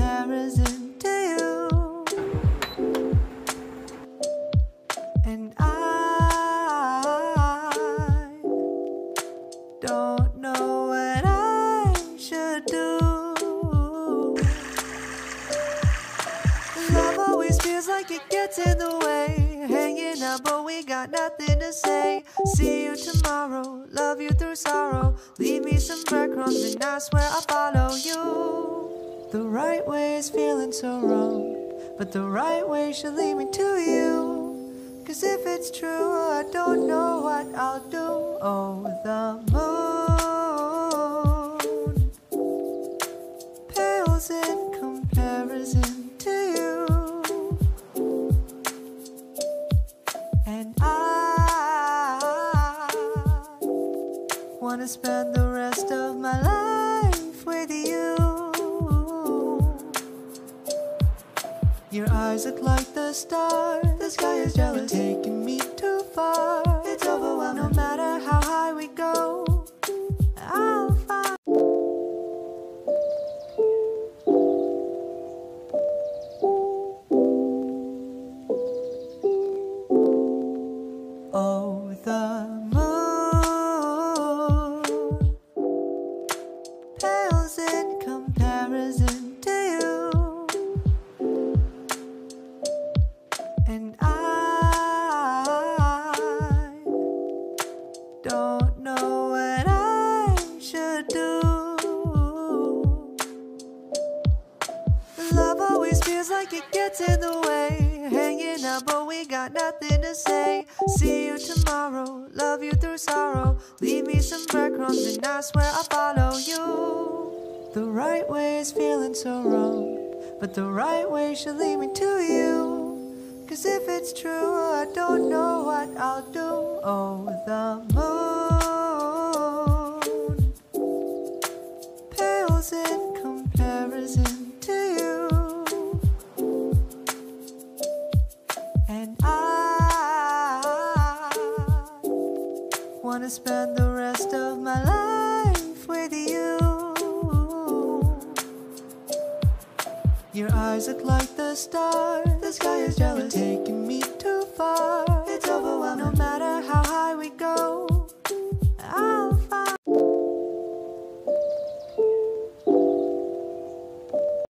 comparison to you. And I don't know what I should do. Love always feels like it gets in the way. Hanging out, but we got nothing to say. See you tomorrow. Love you through sorrow. Leave me some breadcrumbs, and I swear I'll follow you. The right way is feeling so wrong, but the right way should lead me to you. Cause if it's true, I don't know what I'll do. Oh, the moon pales in comparison to you. And I wanna spend the rest of my life Look like the stars. The sky is jealous. Taking me too far. It's overwhelming. No matter how it gets in the way. Hanging out, but we got nothing to say. See you tomorrow, love you through sorrow. Leave me some breadcrumbs, and I swear I'll follow you. The right way is feeling so wrong, but the right way should lead me to you. Cause if it's true, I don't know what I'll do. Oh, the moon wanna spend the rest of my life with you. Your eyes look like the stars. The sky is jealous. Taking